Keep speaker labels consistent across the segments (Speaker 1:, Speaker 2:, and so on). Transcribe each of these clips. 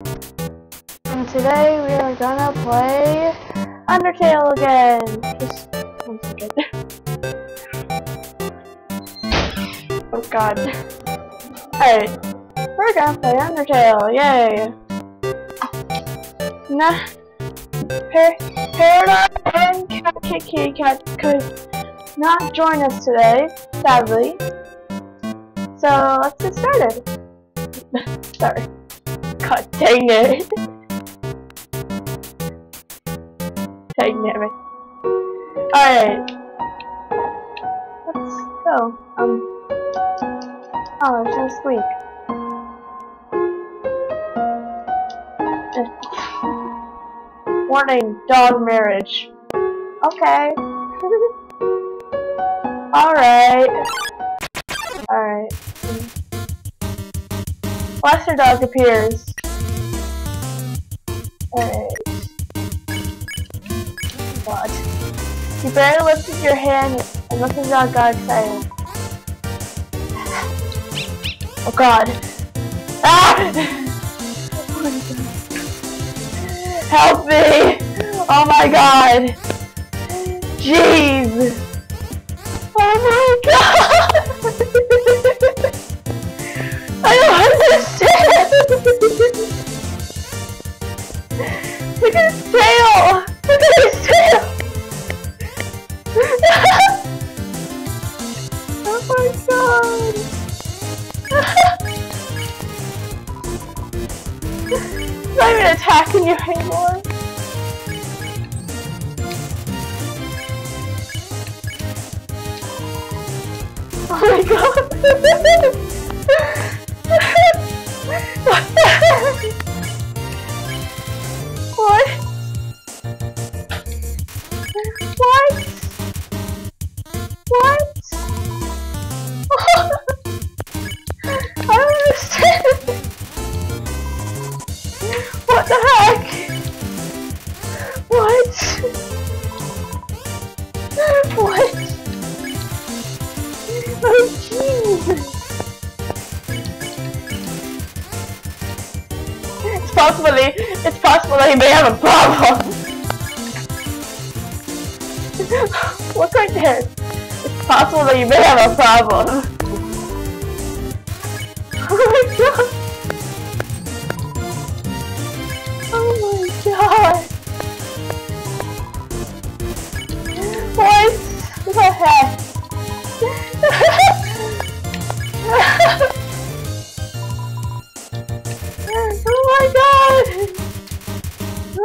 Speaker 1: And today we are gonna play Undertale again. Just one second. oh god. Alright. We're gonna play Undertale, yay! Nah. Par Paradise and Kitty Cat could not join us today, sadly. So let's get started. Sorry. God dang it. dang it. Alright. Let's go. Um. Oh, it's squeak. Eh. Warning, dog marriage. Okay. Alright. Alright. Blaster dog appears. God. You barely lifted your hand and looked at dog got excited. Oh god. Ah! Help me! Oh my god! Jeez! Oh my god! I don't understand! Look at his! Possible may have a problem. Look right there. It's possible that you may have a problem.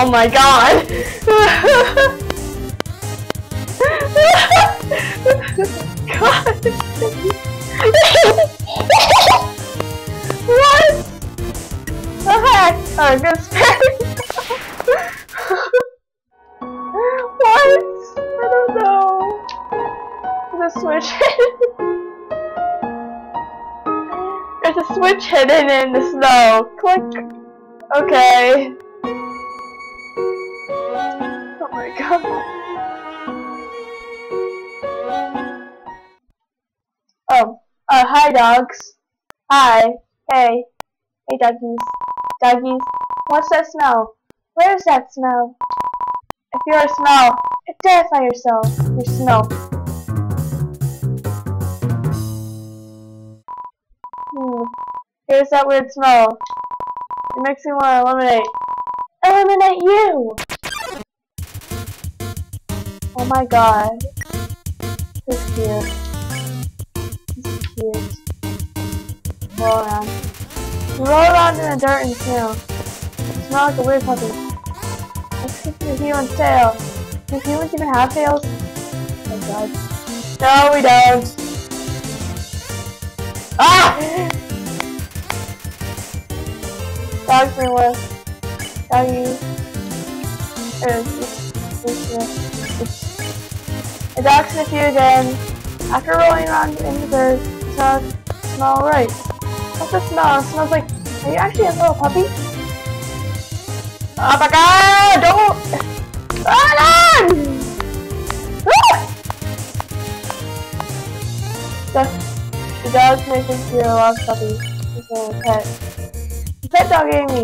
Speaker 1: Oh my god! dogs. Hi. Hey. Hey doggies. Doggies. What's that smell? Where's that smell? If you're a smell, identify yourself. You smell. Hmm. Here's that weird smell. It makes me want to eliminate. Eliminate you! Oh my god. This is cute. Roll around. You roll around in the dirt and snow. Smell like a weird puppy. Let's keep your human's tail. Do humans even have tails? Oh god. No, we don't. Ah! Dog's been with doggy. Er, the dog sniffed you again. After rolling around in the dirt, the dog smell right. What's the smell? It smells like. Are you actually a little puppy? Oh my god! Don't! Run on! Ah! The, the dog's making you a lost puppy. He's a pet. Pet dog me.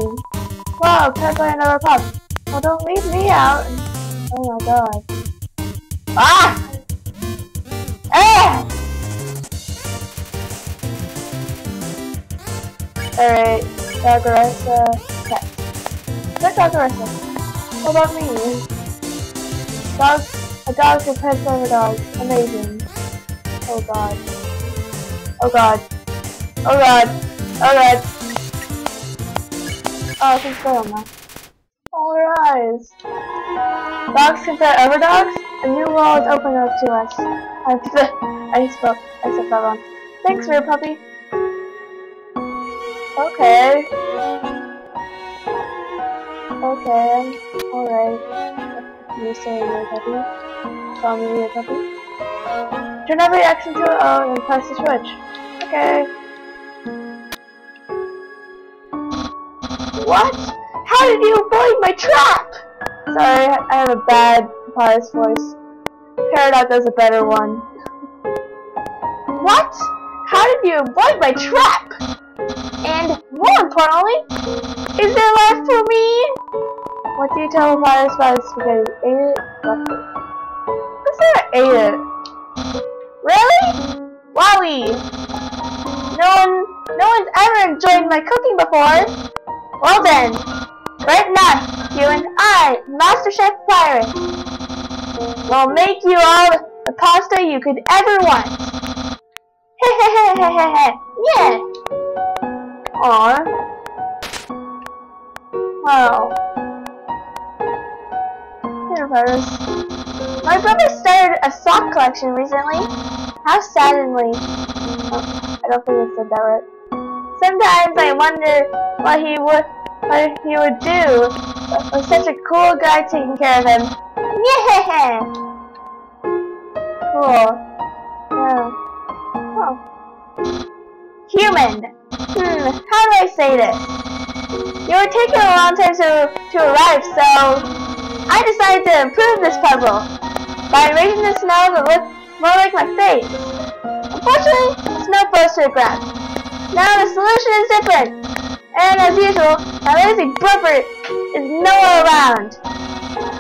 Speaker 1: Wow, pet by another pup. Well, don't leave me out. Oh my god. Ah! Ah! Alright, Dogaressa pet. Pet Dogaressa. What about me? Dogs, a dog who pets other dogs. Amazing. Oh god. Oh god. Oh god. Oh god. Oh, stay on that. All rise. Dogs can pet other dogs? A new world is opened up to us. I, I spoke. I said that wrong. Thanks, real puppy. Okay. Okay, alright. You say real puppy. Call me real puppy. Turn every action to an O uh, and press the switch. Okay. What? How did you avoid my trap? Sorry, I have a bad Papyrus voice. Peridot does a better one. What? How did you avoid my trap? And more importantly, is there left for me? What do you tell Papyrus about his spaghetti? Ate it? Left it. Who said I ate it? Really? Wowie! No one, no one's ever enjoyed my cooking before. Well then, right now, you and I, Master Chef Pirate, will make you all the pasta you could ever want. Hehehehehe, yeah. Aww. Wow. Oh. Here, Virus. My brother started a sock collection recently. How saddenly. Oh, I don't think I said that right. Sometimes I wonder what he would what he would do with such a cool guy taking care of him. Yeah. Cool. Yeah. Oh. Human. Hmm. How do I say this? You were taking a long time to to arrive, so I decided to improve this puzzle by arranging the snow to look more like my face. Unfortunately, the snow froze to the ground. Now the solution is different. And as usual, my lazy brother is nowhere around.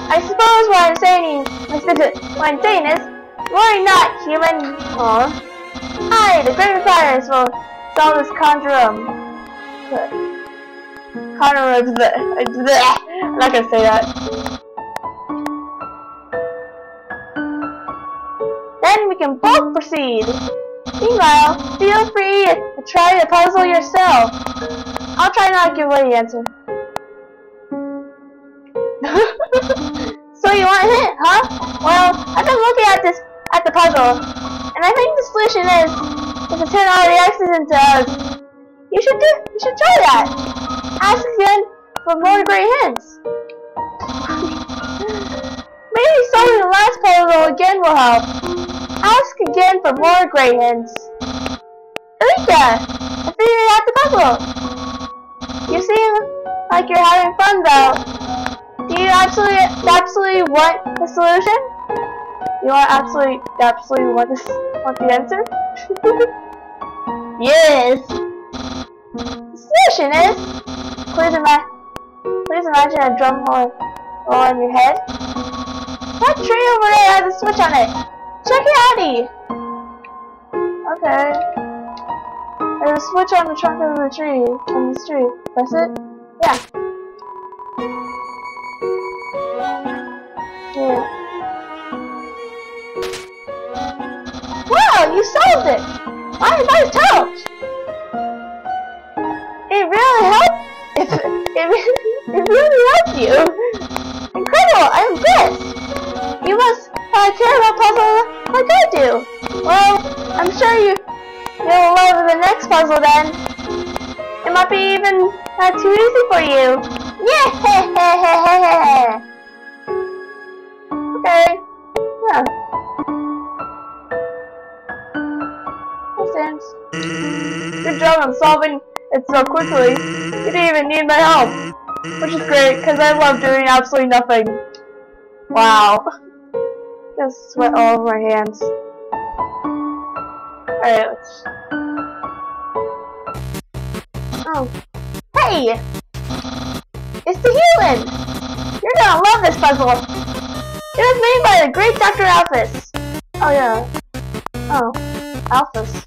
Speaker 1: I suppose what I'm saying, is, what I'm saying is, worry not, human. Aw. I, the Great Fires, will solve this conjurum. Conjurum, I'm not gonna say that. Then we can both proceed. Meanwhile, feel free to try the puzzle yourself. I'll try not to give away the answer. so you want a hint, huh? Well, I've been looking at this at the puzzle, and I think the solution is is to turn all the X's into O's. You should do you should try that. Ask again for more great hints. Maybe solving the last puzzle again will help. Ask again for more great hints. Eureka! I figured out the puzzle! You seem like you're having fun though. Do you absolutely, absolutely want the solution? You want absolutely, absolutely want this, want the answer? yes! The solution is, please, ima please imagine a drum roll, in your head. That tree over there has a switch on it. Check it out! Okay. There's a switch on the trunk of the tree, on this tree. Press it? Yeah. Yeah. Wow, you solved it! My advice helped! It really helped? It, it, it really helped you! Incredible! I'm impressed! You must I care about puzzles like I do. Well, I'm sure you, you'll love the next puzzle then. It might be even Not too easy for you. Yeah. okay. Yeah. Good job on solving it so quickly. You didn't even need my help. Which is great, because I love doing absolutely nothing. Wow. Just sweat all over my hands. Alright, let's... Oh. Hey! It's the human! You're gonna love this puzzle! It was made by the great Dr. Alphys! Oh yeah. Oh. Alphys.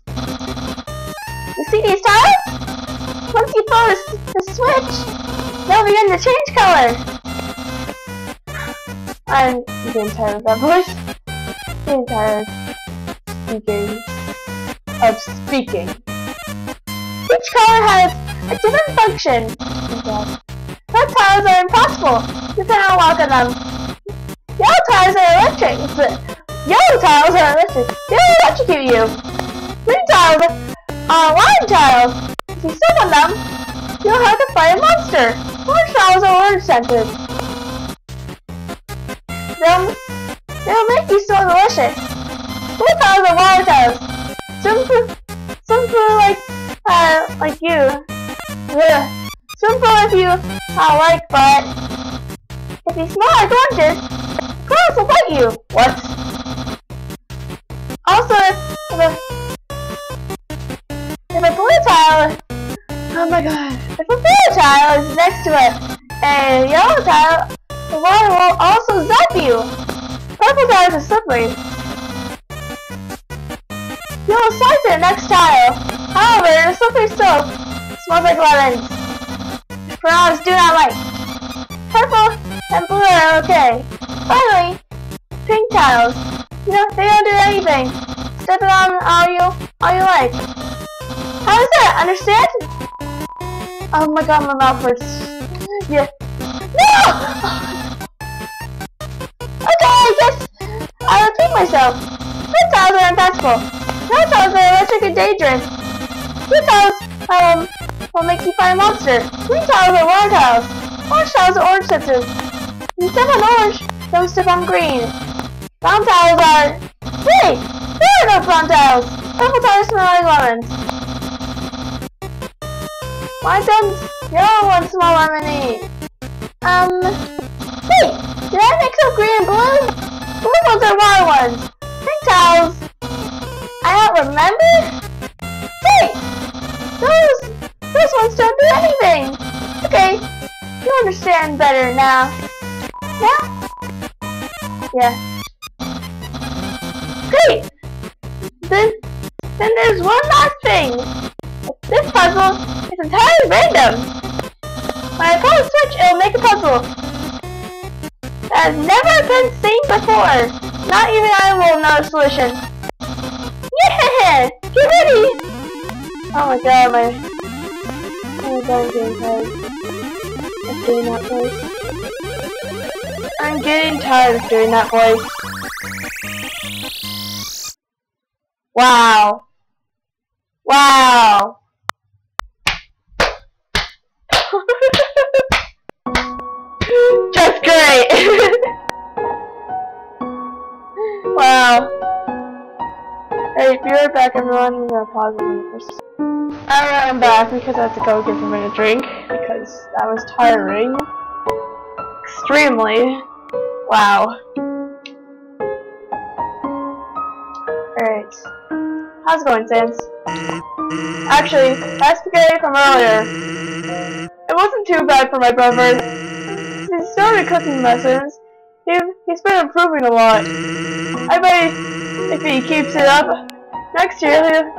Speaker 1: These tiles? Once you throw the, the switch, they'll begin to change color! I'm getting tired of that voice. Getting tired of speaking. Of speaking. Each color has a different function. Red tiles are impossible. You cannot walk on them. Yellow tiles are electric. Yellow tiles are electric. They will electrocute you. Green tiles line tiles. If you step on them, you'll have to fight a monster. Orange tiles are orange scented. They'll, they'll make you so delicious. Blue tiles are water tiles. Some, some food like, uh, like you. Ugh. Simple if you uh, like, but if you smell like oranges, grass will bite you. What? Also, if, tile, oh my god, if a blue tile is next to it, a yellow tile, the water will also zap you. Purple tiles are slippery. You will slide to the next tile. However, the slippery soap Smells like lemons. Browns do not like. Purple and blue are okay. Finally, pink tiles. You know, they don't do anything. Step it on all you, all you like. How is that? Understand? Oh my god, my mouth hurts. Yeah. No! Okay, I guess I'll repeat myself. Tiles are impassable. Red tiles are electric and dangerous. Blue tiles, um, will make you find a monster. Green tiles are water tiles. Orange tiles are orange sensors. You step on orange, don't step on green. Brown tiles are... Wait! There are no brown tiles! Purple tiles smell like lemons. Why don't yellow ones smell lemony? Um... Wait! Did I mix up green and blue? Blue ones are water ones. Pink tiles... I don't remember? Wait! Those those ones don't do anything! Okay, you understand better now. Yeah? Yeah. Great! Then, then there's one last thing. This puzzle is entirely random. When I pull a switch, it'll make a puzzle that has never been seen before. Not even I will know the solution. Yeah! Get ready! Oh my god, my Oh my god, I'm getting tired of doing that voice. I'm getting tired of doing that voice. Wow. Wow. Just great. wow. Hey, be right back everyone. I'm gonna pause it. Alright, I'm back because I have to go give him a drink because that was tiring. Extremely. Wow. Alright. How's it going, Sans? Actually, that spaghetti from earlier. It wasn't too bad for my brother. Since he started cooking lessons, he, he's been improving a lot. I bet if he keeps it up, next year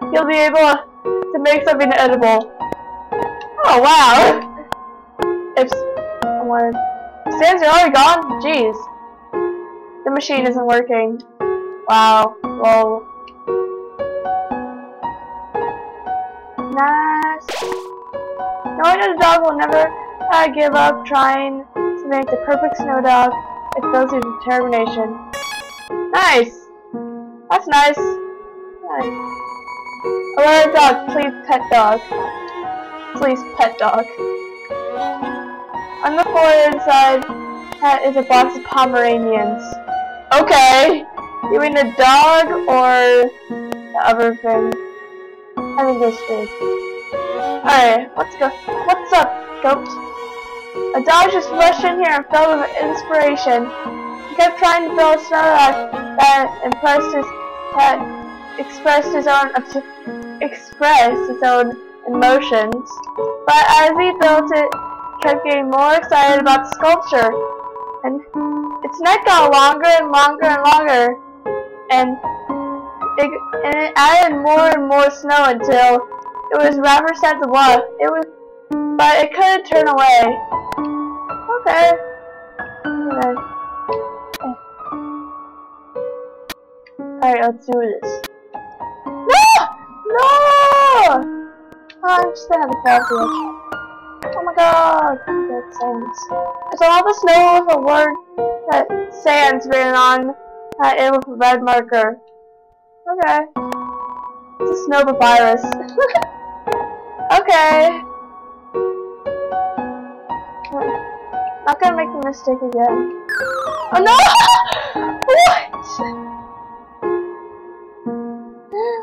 Speaker 1: he'll, he'll be able to make something edible. Oh wow! If someone stands are already gone, jeez. The machine isn't working. Wow. Well. Nice. No wonder the dog will never uh, give up trying to make the perfect snow dog. It fills with determination. Nice. That's nice. Nice. Hello dog, please pet dog. Please, pet dog. On the floor inside that is a box of Pomeranians. Okay. You mean a dog or the other thing? I think food. Alright, let's go. What's up, goat? A dog just rushed in here and filled with inspiration. He kept trying to build a snow that, that impressed his that expressed his own expressed his own emotions. But as he built it, kept getting more excited about the sculpture. And its neck got longer and longer and longer and it, and it added more and more snow until it was rather sad to watch. It was, but it couldn't turn away. Okay. Alright, let's do this. No! No! Oh, I'm just gonna have. Oh my god! That sands. It's all the snow with a word that sands written on Cut in with a red marker. Okay. It's a snow virus. okay. Not gonna make the mistake again. Oh no! what?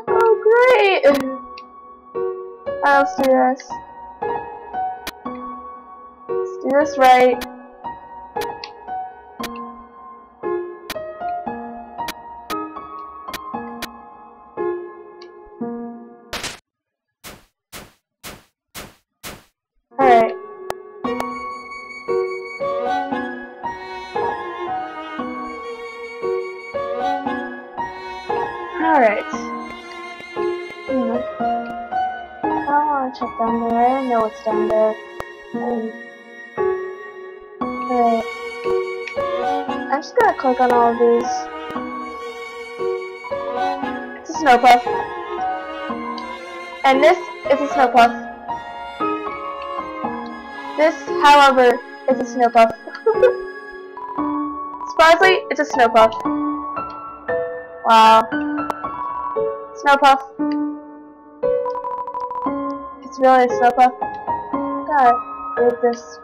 Speaker 1: Oh great! Alright, let's do this. Let's do this right.
Speaker 2: Click on all of these. It's a snow puff. And this is a snow puff. This, however, is a snow puff. Surprisingly, it's a snow puff. Wow. Snow puff. It's really a snow puff. God, read this.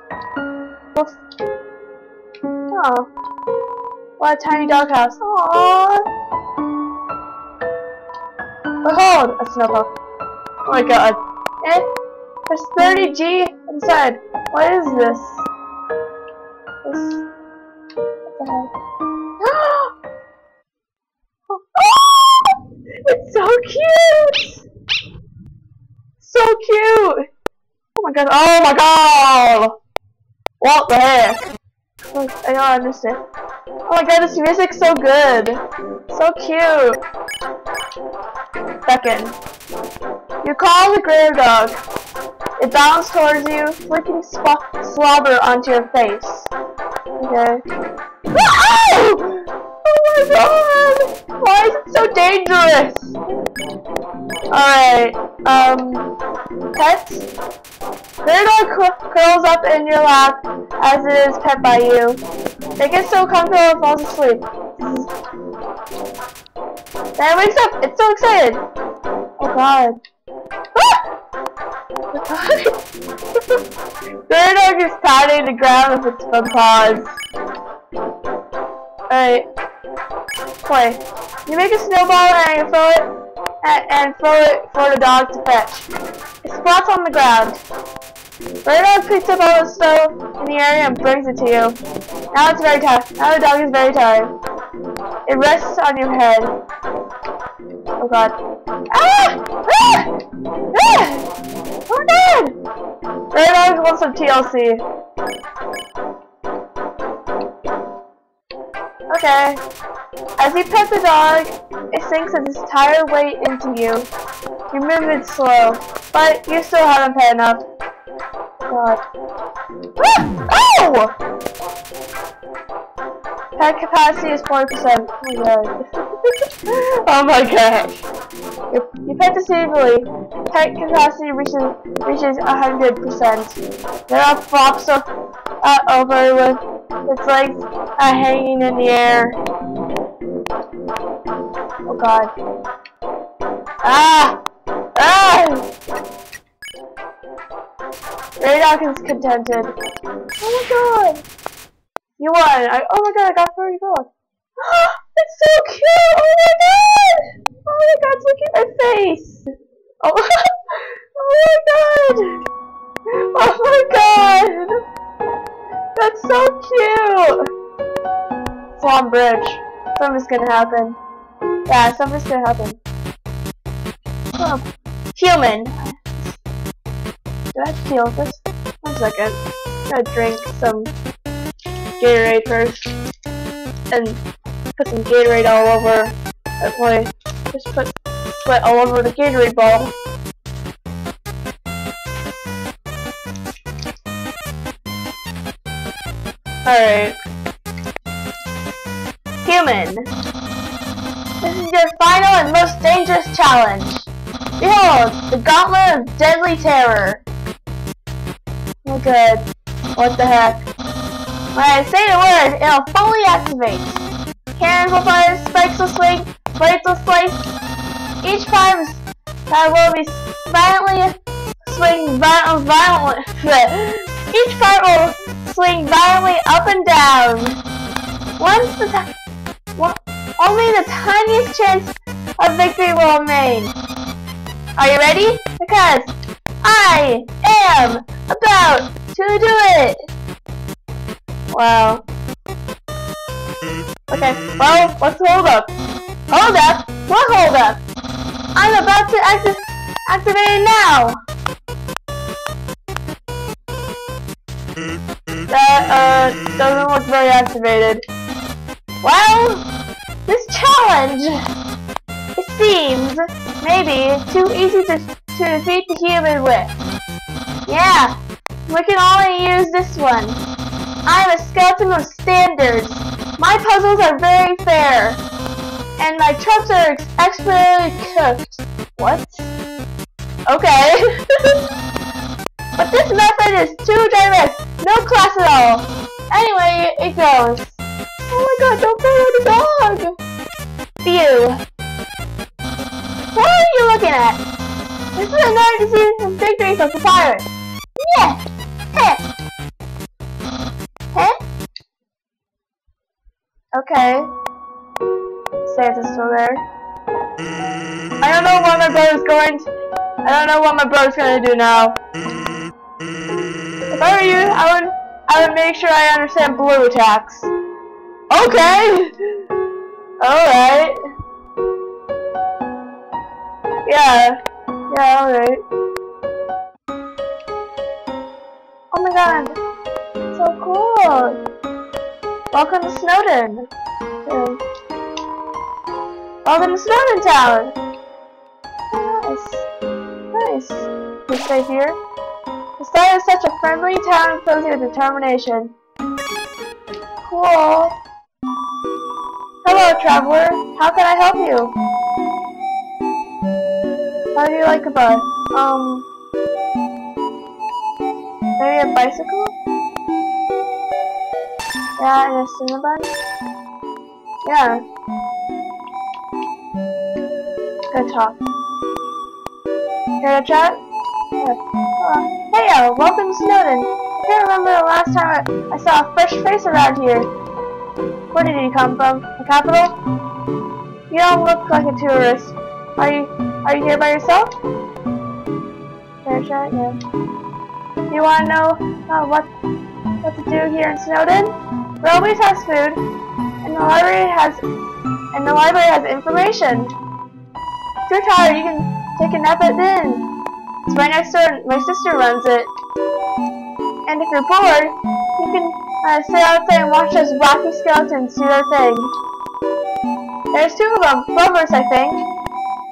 Speaker 2: Oof. Oh. What a tiny doghouse. Aww. Behold, a snow puff. Oh my god. Eh? There's 30G inside. What is this? This. What the heck? It's so cute! So cute! Oh my god, oh my god! What the heck? I don't understand. Oh my god, this music's so good! So cute! Second. You call the Greater Dog. It bounds towards you, flicking slobber onto your face. Okay. Oh! Oh my god! Why is it so dangerous? Alright, um, pets? Their dog cur curls up in your lap as it is pet by you. It gets so comfortable and falls asleep. Then it wakes up, it's so excited. Oh god. Their dog is patting the ground with its front paws. Alright. Play. You make a snowball and you throw it and, and throw it for the dog to fetch. It splats on the ground. The dog picks up all the snow in the area and brings it to you. Now it's very tired. Now the dog is very tired. It rests on your head. Oh god. Ah! Ah! Ah! Oh god! The dog wants some TLC. Okay. As you pet the dog, it sinks its entire weight into you. Your movement's slow, but you still haven't pet enough. God. Ah! Oh! Pet capacity is 40%. Oh my god. oh my gosh. You, you pet deceivably. Pet capacity reaches reaches 100%. Then it flops up, uh, over with its legs uh, hanging in the air. Oh god. Ah! Ah! Radok is contented. Oh my god! You won! I, oh my god, I got 30 gold. it's so cute! Oh my god! Oh my god, look at my face! Oh, oh my god! Oh my god! That's so cute! Swan Bridge. Something's gonna happen. Yeah, something's gonna happen. Human. Do I have to heal this? One second. I'm gonna drink some Gatorade first. And put some Gatorade all over. Hopefully, just put sweat all over the Gatorade ball. Alright. Human. This is your final and most dangerous challenge. Behold, the Gauntlet of Deadly Terror. Oh good. What the heck? When I say the word, it'll fully activate. Cannons will fire, spikes will swing, blades will slice. Each time that will be violently swing violently. Each part will swing violently up and down. Once the only the tiniest chance of victory will remain. Are you ready? Because I am about to do it! Wow. Okay, well, let's hold up. Hold up? What hold up? I'm about to acti activate it now! That, uh, doesn't look very activated. Well, this challenge, it seems, maybe too easy to, to defeat the human with. Yeah, we can only use this one. I'm a skeleton of standards. My puzzles are very fair. And my traps are ex expertly cooked. What? Okay. but this method is too direct. No class at all. Anyway, it goes. Oh my god, don't follow the dog! Phew. What are you looking at? This is another decision victory for Papyrus. Yeah! Heh! Heh? Okay. Santa's still there. I don't know what my brother's going to... I don't know what my brother's gonna do now. If I were you, I would... I would make sure I understand blue attacks. Okay! Alright. Yeah. Yeah, alright. Oh my god. So cool. Welcome to Snowdin. Yeah. Welcome to Snowdin Town. Nice. Nice. You stay here. Site is such a friendly town filled with determination. Cool. Hello, traveler. How can I help you? How do you like a bus? Um, maybe a bicycle? Yeah, and a cinnabon? Yeah. Good talk. Here to chat? Yeah. Uh, uh, welcome to Snowdin. I can't remember the last time I, I saw a fresh face around here. Where did you come from? The capital? You don't look like a tourist. Are you are you here by yourself? Fair shot, yeah. You wanna know uh, what what to do here in Snowdin? always has food, and the library has and the library has information. If you're tired, you can take a nap at the inn. It's right next door. My sister runs it. And if you're bored, you can uh, sit outside and watch those wacky skeletons do their thing. There's two of them, brothers, I think.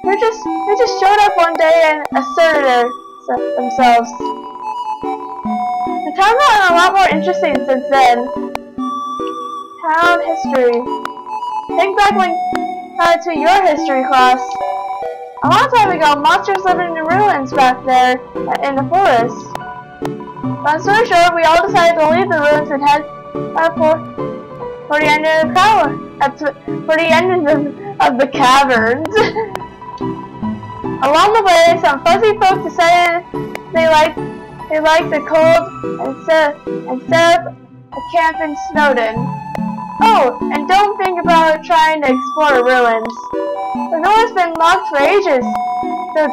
Speaker 2: They just they just showed up one day and asserted themselves. The town's gotten a lot more interesting since then. Town history. Think back when uh, to your history class. A long time ago, monsters lived in the ruins back there uh, in the forest. Long story short, we all decided to leave the ruins and head uh, for, for the end of the cavern. That's for the end of the, of the caverns. Along the way, some fuzzy folks decided they liked they like the cold and set, and set up a camp in Snowdin. Oh, and don't think about trying to explore ruins. The door's been locked for ages, so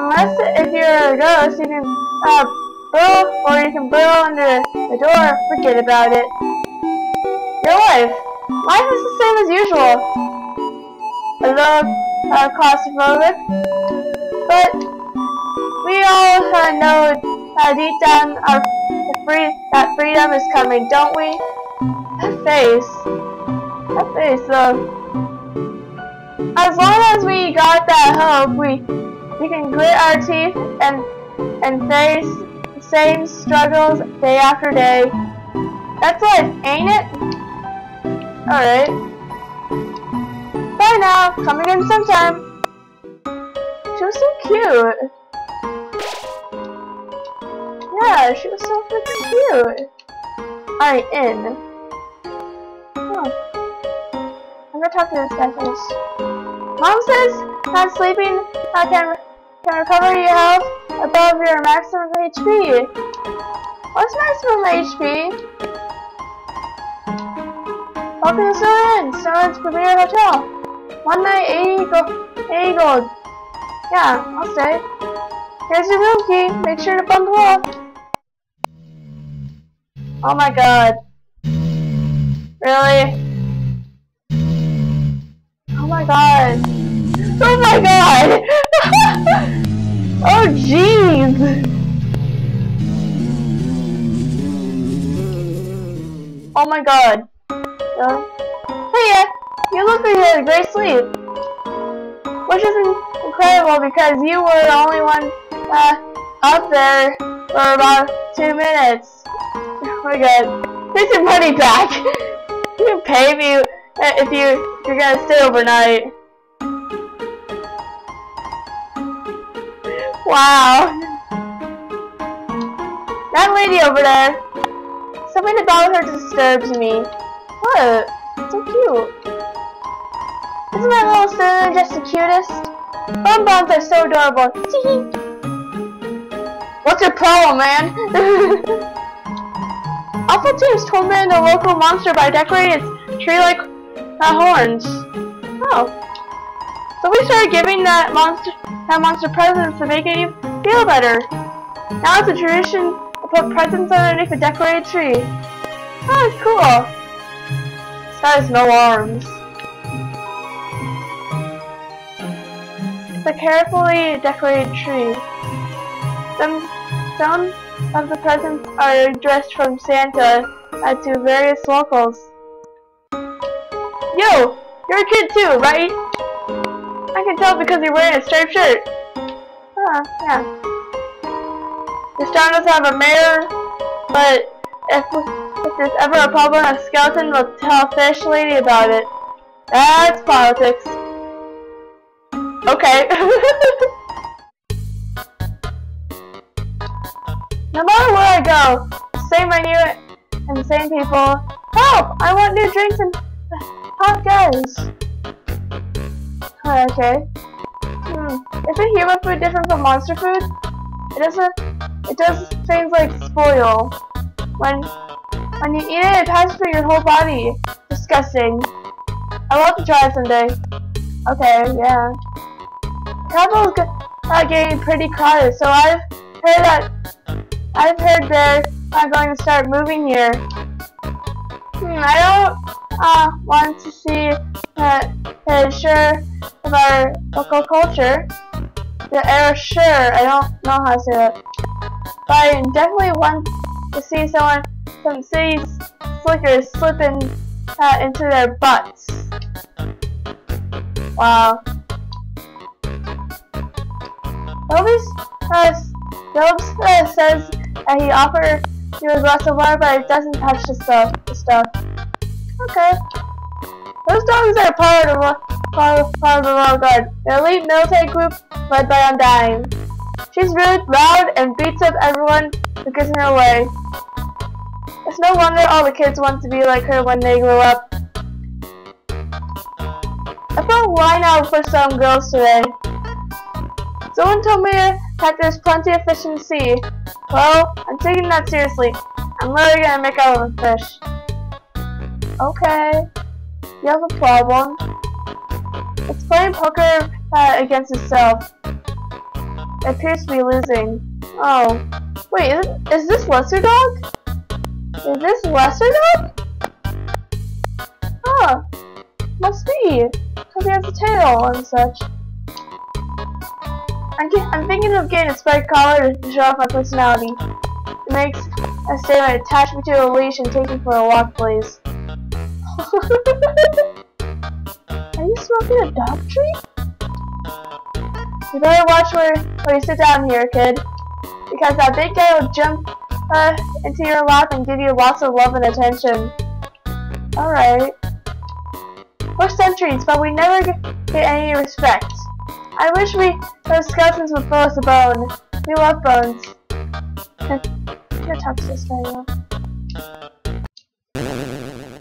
Speaker 2: unless if you're a ghost, you can uh, burrow or you can burrow under the door. Forget about it. Your life. Life is the same as usual. A little uh, claustrophobic, but we all uh, know uh, deep down our free that freedom is coming, don't we? Face, that so... As long as we got that hope, we we can grit our teeth and and face the same struggles day after day. That's life, ain't it? Alright. Bye now. Come again sometime. She was so cute. Yeah, she was so freaking cute. Alright, in. To this guy. Mom says not sleeping uh, can, can recover your health above your maximum HP. What's maximum HP? Welcome to Snow Inn, Snowdin's premier hotel. One night, 80 gold. 80 gold. Yeah, I'll stay. Here's your room key. Make sure to bundle up. Oh my god. Really? Oh my god. Oh my god! oh jeez! Oh my god. Uh, hey, you look like you had a great sleep. Which is incredible because you were the only one uh, up there for about two minutes. Oh my god. Here's your money back. you pay me Uh, if you if you're gonna stay overnight. Wow. That lady over there. Something about her disturbs me. What? So cute. Isn't my little cinnamon just the cutest? Bonbons are so adorable. What's your problem, man? Alpha Teams tormented a local monster by decorating its tree like horns. Oh. So we started giving that monster that monster presents to make it feel better. Now it's a tradition to put presents underneath a decorated tree. Oh, it's cool. This guy has no arms. It's a carefully decorated tree. Some, some of the presents are addressed from Santa uh, to various locals. Yo, you're a kid too, right? I can tell because you're wearing a striped shirt. Huh, yeah. This town doesn't have a mayor, but if, if there's ever a problem, a skeleton will tell Fish Lady about it. That's politics. Okay. No matter where I go, same menu and same people. Help! I want new drinks and hot guys. okay. Hmm. Isn't human food different from monster food? It doesn't. It does things like spoil. When when you eat it, it passes through your whole body. Disgusting. I want to try it someday. Okay, yeah. Travel is getting pretty crowded, so I've heard that I've heard they're not going to start moving here. I don't uh, want to see uh, sure of our local culture. The air sure, I don't know how to say that. But I definitely want to see someone, from city slickers slipping uh, into their butts. Wow. Elvis, uh, Elvis says that he offered you a glass of water, but it doesn't touch the stuff. The stuff. Okay. Those dogs are part of part part of the Royal Guard, an elite military group led by Undyne. She's rude, loud, and beats up everyone who gets in her way. It's no wonder all the kids want to be like her when they grow up. I felt wine out for some girls today. Someone told me that there's plenty of fish in the sea. Well, I'm taking that seriously. I'm literally gonna make out with a fish. Okay. You have a problem. It's playing poker uh, against itself. It appears to be losing. Oh. Wait, is, is this Lesser Dog? Is this Lesser Dog? Huh. Must be. Because he has a tail and such. I'm, I'm thinking of getting a spiked collar to show off my personality. It makes a statement attach me to a leash and take me for a walk, please. Are you smoking a dog tree? You better watch where, where you sit down here, kid. Because that big guy will jump uh, into your lap and give you lots of love and attention. Alright. We're centuries, but we never get any respect. I wish we, those skeletons would throw us a bone. We love bones. Can't touch this now.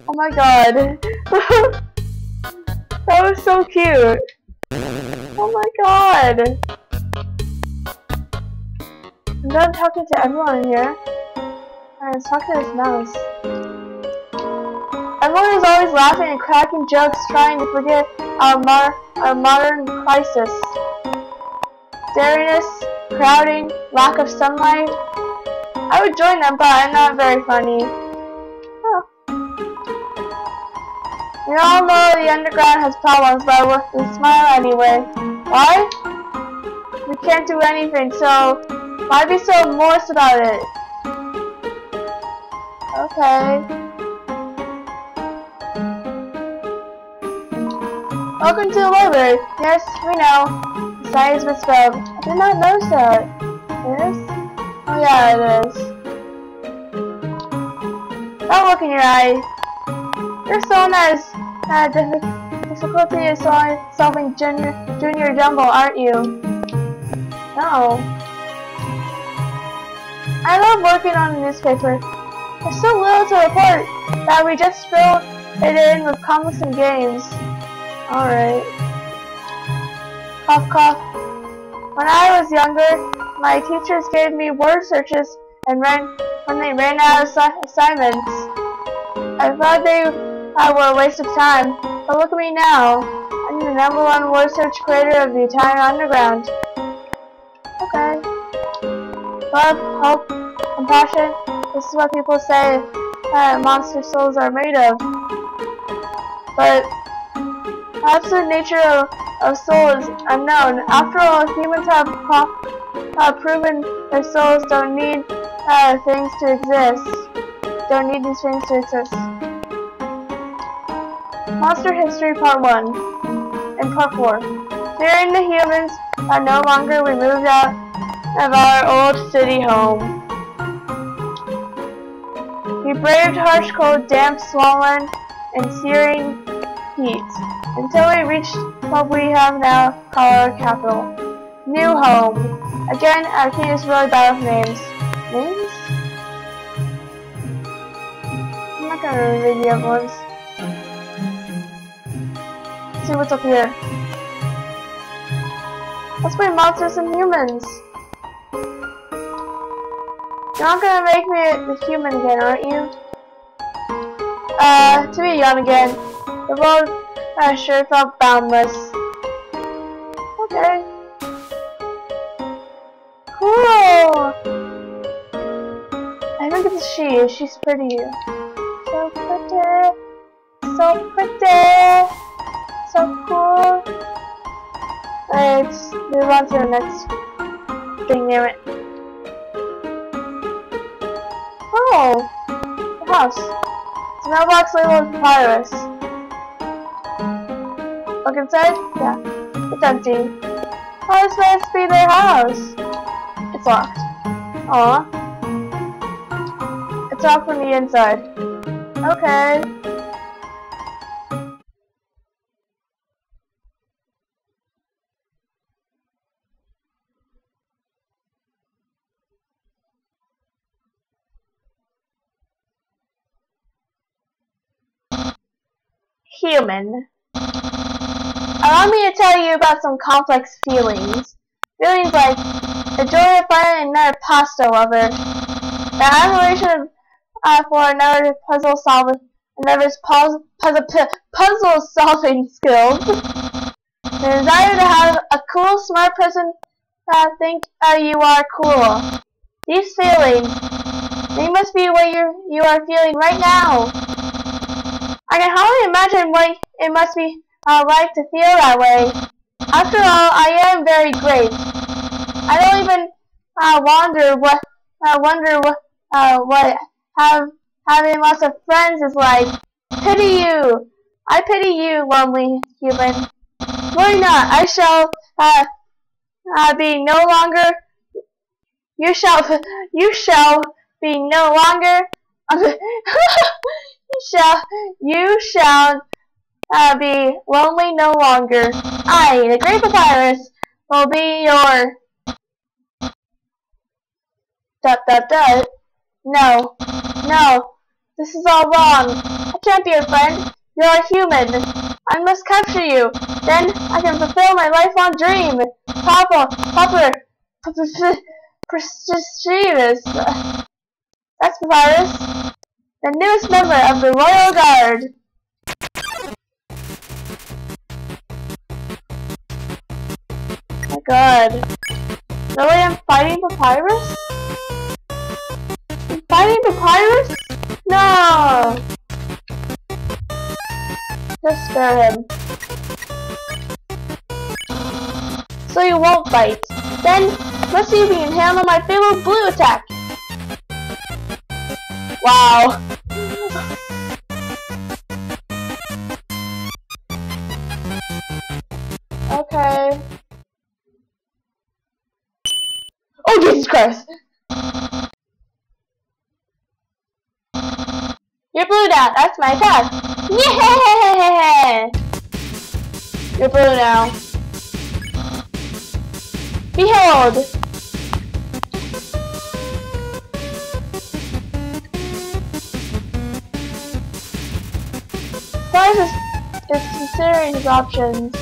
Speaker 2: Oh my god. that was so cute. Oh my god. I'm done talking to everyone in here. I was talking to this mouse. Everyone is always laughing and cracking jokes trying to forget our, mar our modern crisis. Dariness, crowding, lack of sunlight. I would join them, but I'm not very funny. We all know the underground has problems, but we smile anyway. Why? We can't do anything, so why be so morose about it? Okay. Welcome to the library. Yes, we know. The sign is misspelled. I did not notice that. Yes? Oh yeah, it is. Don't look in your eye. You're someone that has had difficulty in solving junior, junior jumble, aren't you? No. I love working on a newspaper. There's so little to report that we just fill it in with comics and games. Alright. Cough cough. When I was younger, my teachers gave me word searches and ran when they ran out of assignments. I thought they uh, were a waste of time, but look at me now. I'm the number one word search creator of the entire underground. Okay. Love, hope, compassion. This is what people say uh, monster souls are made of. But absolute nature of, of soul is unknown. After all, humans have, have proven their souls don't need uh, things to exist. Don't need these things to exist. Monster History Part 1 and Part 4. Fearing the humans are no longer, we moved out of our old city home. We braved harsh cold, damp, swollen, and searing heat until we reached what we have now called our capital. New home. Again, our king is really bad with names. Names? I'm not gonna read the other ones. Let's see what's up here. Let's play monsters and humans. You're not gonna make me the human again, aren't you? Uh, to be young again. The world I sure felt boundless. Okay. Cool! I think it's she. She's pretty. So pretty. So pretty. So cool. Let's move on to the next thing near it. Oh! The house. It's a mailbox labeled Papyrus. Look inside? Yeah. It's empty. Oh, How is supposed to be their house? It's locked. Aw. It's locked from the inside. Okay. Human. Allow me to tell you about some complex feelings. Feelings like the joy of finding another pasta lover, the admiration uh, for another puzzle solving, another's puzzle, puzzle, solving skills, the desire to have a cool, smart person uh, think uh, you are cool. These feelings, they must be what you you are feeling right now. I can hardly imagine what it must be uh, like to feel that way. After all, I am very great. I don't even uh, wonder what uh, wonder what uh, what have having lots of friends is like. Pity you. I pity you, lonely human. Why not? I shall uh, uh, be no longer. You shall. You shall be no longer. you shall. You shall uh, be lonely no longer. I, the Great Papyrus, will be your dot dot dot. No, no, this is all wrong. I can't be your friend. You're a human. I must capture you. Then I can fulfill my lifelong dream. Papa, Papa, prestigious. That's Papyrus, the newest member of the Royal Guard. God. Really, I'm fighting Papyrus? I'm fighting Papyrus? No! Just spare him. So you won't bite. Then, let's see if you can handle my favorite blue attack. Wow. Okay. Oh, Jesus Christ! You're blue now. That's my attack. Yeah! You're blue now. Behold! Price is, is considering his options.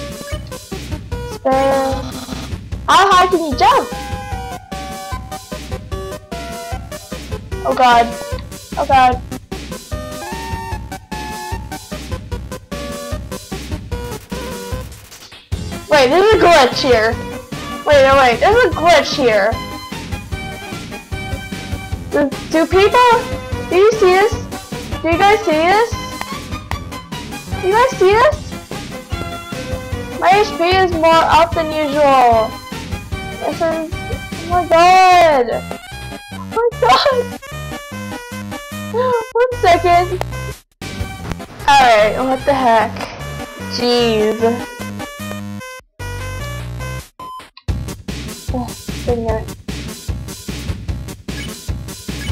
Speaker 2: Spare. How high can you jump? Oh god. Oh god. Wait, there's a glitch here. Wait, no, wait, there's a glitch here. Do, do people... Do you see this? Do you guys see this? Do you guys see this? My HP is more up than usual. This is... Oh my god! Oh my god! One second. Alright, what the heck? Jeez. Oh,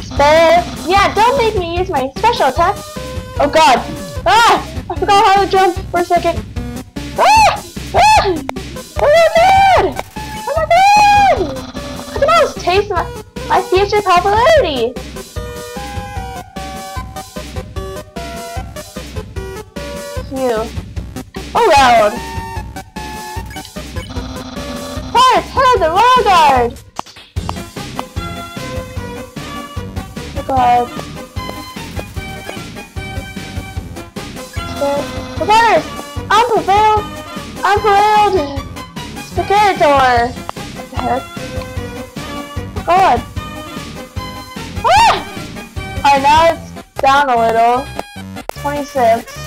Speaker 2: Spare. Yeah, don't make me use my special attack. Oh god. Ah! I forgot how to jump for a second. Ah! Ah! Oh my god! Oh my god! I can almost taste my, my future popularity. You. Loud! Park! Head the Royal Guard! Oh god. The runners! I'm prevailed! I'm prevailed! Spaghetti What the heck? God! Ah! Alright, now it's down a little. 26.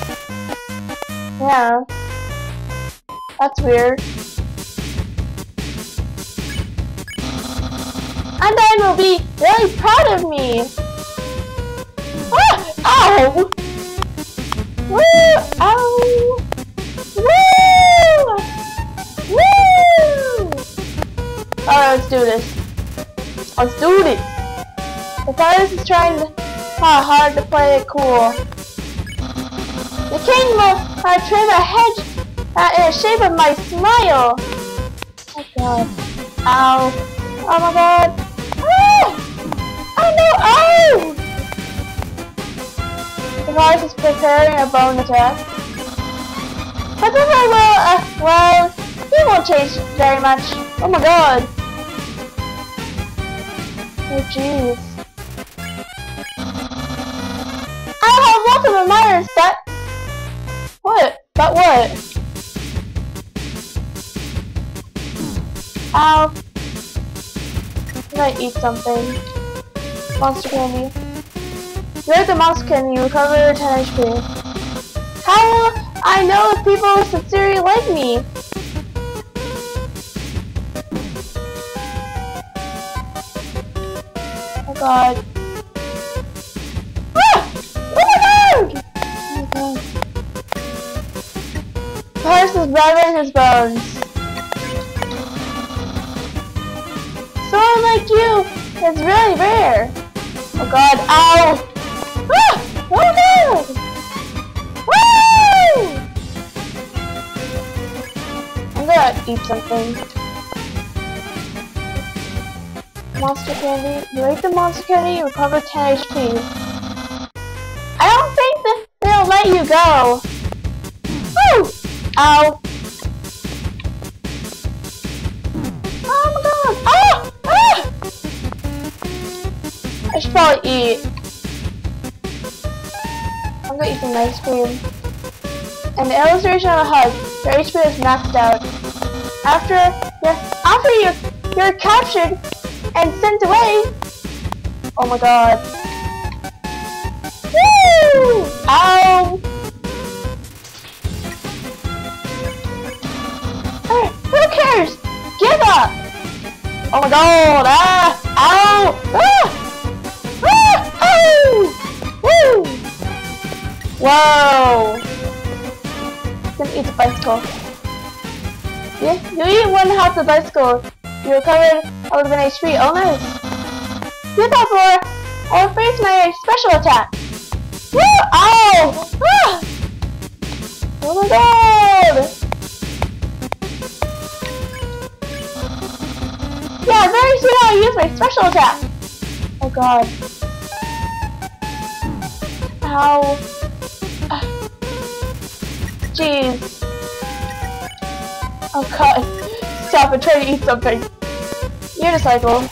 Speaker 2: Yeah. That's weird. And then will be really proud of me. Ah! Ow! Woo! Ow! Woo! Woo! Alright, let's do this. Let's do this. Papyrus is trying uh, hard to play it cool. The king will I trim a hedge in the shape of my smile. Oh god. Ow. Oh my god. Ah! Oh no! Oh! The horse is preparing a bone attack. But then I will, uh, well, he won't change very much. Oh my god! Oh jeez. I have lots of admirers, but... What? But what? Ow. Gonna eat something. Monster candy. You're the monster candy, you recover 10 HP. How I know if people sincerely like me? Oh god. Paris is rattling his bones. Someone like you is really rare. Oh god, ow! Ah! Oh no! Woo! I'm gonna eat something. Monster candy. You ate the monster candy, you recover 10 HP. I don't think that they'll let you go. Ow. Oh my god! Ah! Ah! I should probably eat. I'm gonna eat some ice cream. And the illustration of a hug, your HP is maxed out. After you're, after you're, you're captured and sent away. Oh my god. Woo! Ow! Up! Oh my god! Ah! Ow! Ah! Ah! Ow! Woo! Whoa! Gonna eat the bicycle. Yeah, you eat one half the bicycle. You recovered all of an HP. Oh nice. Good for I'll face my special attack. Woo! Ow! Ah! Oh my god! Yeah, very soon I'll use my special attack. Oh god. Ow. Jeez. Oh god. Stop and try to eat something. Unicycle.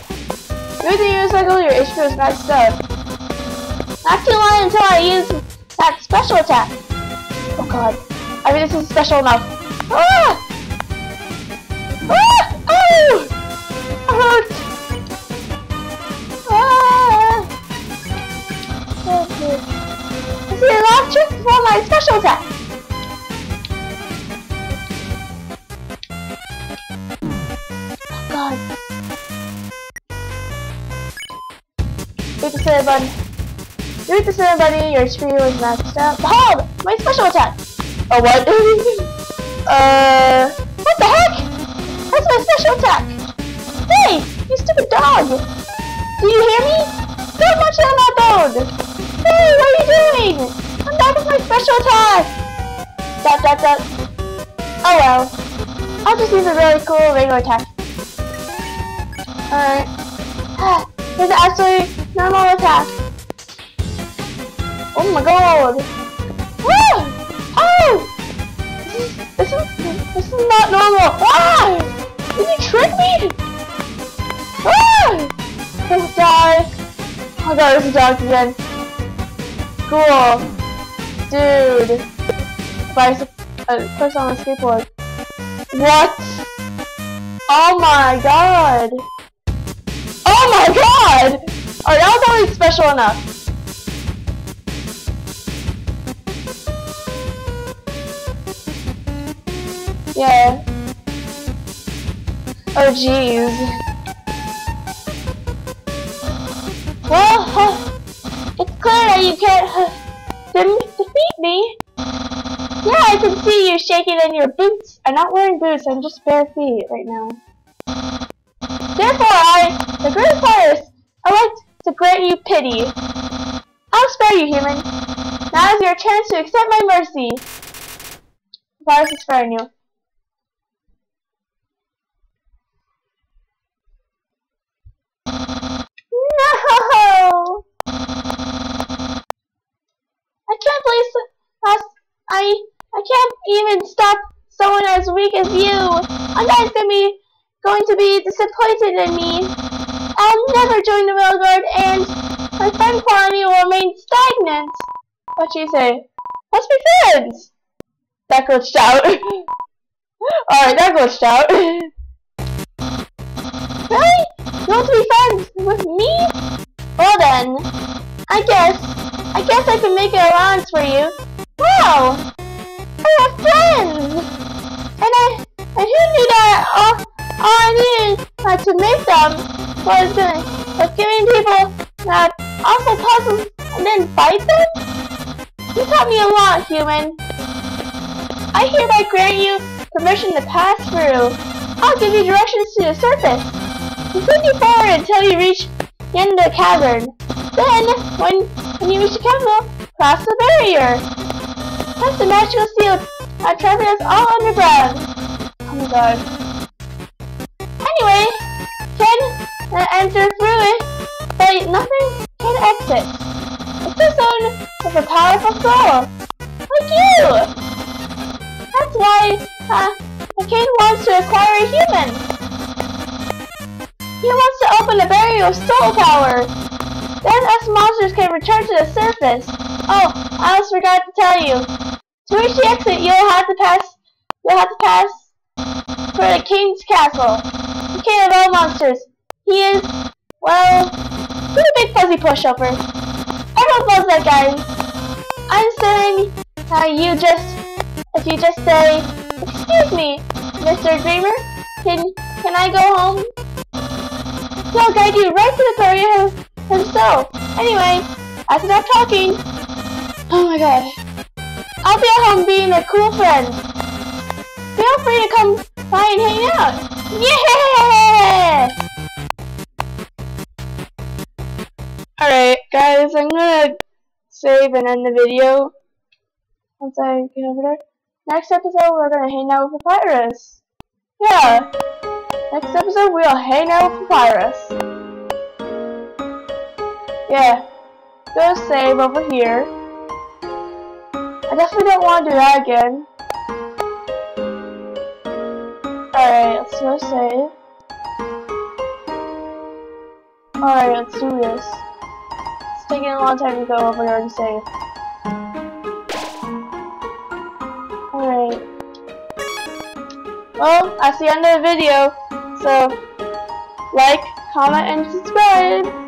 Speaker 2: With the unicycle, your HP is maxed out. Not too long until I use that special attack. Oh god. I mean, this is special enough. Ah! Last my special attack. Oh god. Hit the button. You hit the center button, your HP was maxed out. Hold! My special attack! Oh, what? uh, what the heck? That's my special attack! Hey, you stupid dog! Do you hear me? Don't munch on that bone! Hey, what are you doing? Back with my special attack! Dot dot dot. Oh well. I'll just use a really cool regular attack. Alright. Here's an normal attack. Oh my god! Ah! Oh! This is, this is, this is not normal! Ah! Did you trick me? Ah! Don't die! Oh god, this is dark again. Cool. Dude. Bicycle, uh, person on a skateboard. What? Oh my god! Oh my god! Alright, that was already special enough. Yeah. Oh jeez. Well, it's clear that you can't uh, de defeat me. Yeah, I can see you shaking in your boots. I'm not wearing boots, I'm just bare feet right now. Therefore, I, the Great I like to grant you pity. I'll spare you, human. Now is your chance to accept my mercy. Papyrus is sparing you. No! I can't believe us. I I can't even stop someone as weak as you. I'm gonna be
Speaker 1: going to be disappointed in me. I'll never join the Royal Guard and my friend quality will remain stagnant.
Speaker 2: What do you say? Let's be friends! That glitched out. Alright, that glitched out.
Speaker 1: really? You want to be friends with me? Well then, I guess, I guess I can make an allowance for you. Wow! I have friends! And I, and who knew that all, all I needed uh, to make them was, uh, was giving people that awful puzzles and then fight them? You taught me a lot, human. I hereby grant you permission to pass through. I'll give you directions to the surface. Continue forward until you reach the end of the cavern. Then, when, when you reach the castle, cross the barrier. That's the magical seal that travels us all underground.
Speaker 2: Oh my god.
Speaker 1: Anyway, can uh, enter through it, but nothing can exit. It's a zone with a powerful soul, like you! That's why uh, king wants to acquire a human. He wants to open a barrier of soul power. Then us monsters can return to the surface. Oh, I almost forgot to tell you. To reach the exit, you'll have to pass. You'll have to pass for the king's castle. The king of all monsters. He is, well, he's a big fuzzy pushover. Everyone loves that guy. I'm saying how you just if you just say, Excuse me, Mr. Dreemurr, can, can I go home? He'll guide you right to the barrier himself. Anyway, that's enough talking. Oh my god. I'll be at home being a cool friend. Feel free to come by and hang out. Yeah!
Speaker 2: Alright, guys, I'm gonna save and end the video once I get over there. Next episode, we're gonna hang out with Papyrus. Yeah. Next episode, we'll hang out with Papyrus. Yeah. Go save over here. I definitely don't want to do that again. Alright, let's go save. Alright, let's do this. It's taking a long time to go over here and save. Alright. Well, that's the end of the video. So, like, comment, and subscribe.